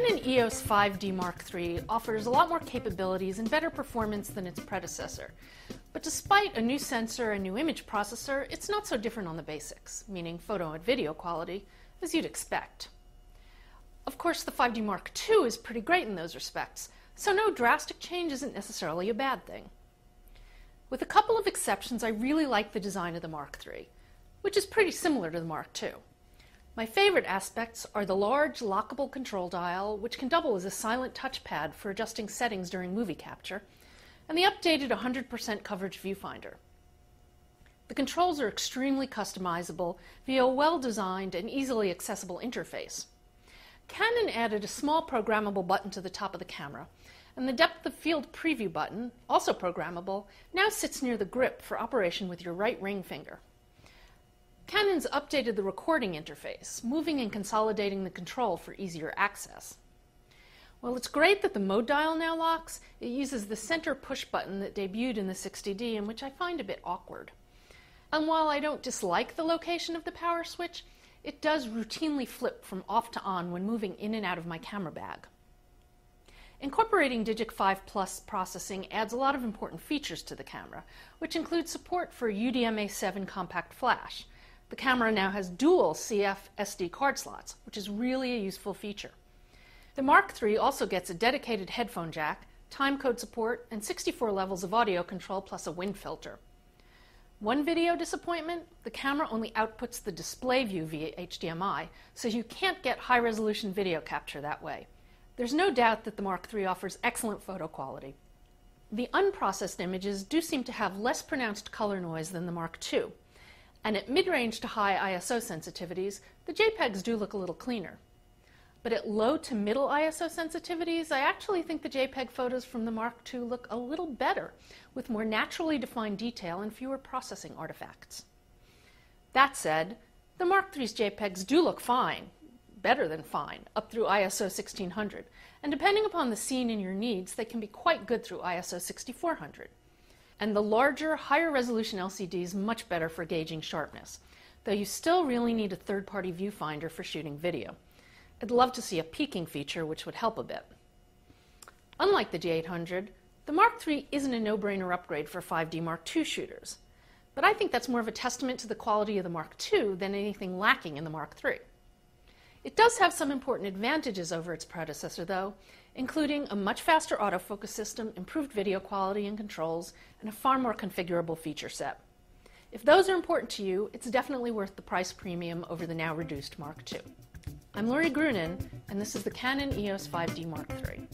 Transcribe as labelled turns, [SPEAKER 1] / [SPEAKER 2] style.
[SPEAKER 1] Canon EOS 5D Mark III offers a lot more capabilities and better performance than its predecessor. But despite a new sensor and new image processor, it's not so different on the basics, meaning photo and video quality, as you'd expect. Of course, the 5D Mark II is pretty great in those respects, so no drastic change isn't necessarily a bad thing. With a couple of exceptions, I really like the design of the Mark III, which is pretty similar to the Mark II. My favorite aspects are the large lockable control dial, which can double as a silent touchpad for adjusting settings during movie capture, and the updated 100% coverage viewfinder. The controls are extremely customizable via a well-designed and easily accessible interface. Canon added a small programmable button to the top of the camera, and the depth of field preview button, also programmable, now sits near the grip for operation with your right ring finger. Canon's updated the recording interface, moving and consolidating the control for easier access. While it's great that the mode dial now locks, it uses the center push button that debuted in the 60D and which I find a bit awkward. And while I don't dislike the location of the power switch, it does routinely flip from off to on when moving in and out of my camera bag. Incorporating Digic 5 Plus processing adds a lot of important features to the camera, which include support for UDMA7 compact flash. The camera now has dual CF SD card slots, which is really a useful feature. The Mark III also gets a dedicated headphone jack, timecode support, and 64 levels of audio control plus a wind filter. One video disappointment the camera only outputs the display view via HDMI, so you can't get high resolution video capture that way. There's no doubt that the Mark III offers excellent photo quality. The unprocessed images do seem to have less pronounced color noise than the Mark II, and at mid range to high ISO sensitivities, the JPEGs do look a little cleaner. But at low to middle ISO sensitivities, I actually think the JPEG photos from the Mark II look a little better, with more naturally defined detail and fewer processing artifacts. That said, the Mark III's JPEGs do look fine, better than fine, up through ISO 1600, and depending upon the scene and your needs, they can be quite good through ISO 6400. And the larger, higher resolution LCD is much better for gauging sharpness, though you still really need a third party viewfinder for shooting video. I'd love to see a peaking feature, which would help a bit. Unlike the D800, the Mark III isn't a no brainer upgrade for 5D Mark II shooters, but I think that's more of a testament to the quality of the Mark II than anything lacking in the Mark III. It does have some important advantages over its predecessor, though, including a much faster autofocus system, improved video quality and controls, and a far more configurable feature set. If those are important to you, it's definitely worth the price premium over the now reduced Mark II. I'm Lori Grunin, and this is the Canon EOS 5D Mark III.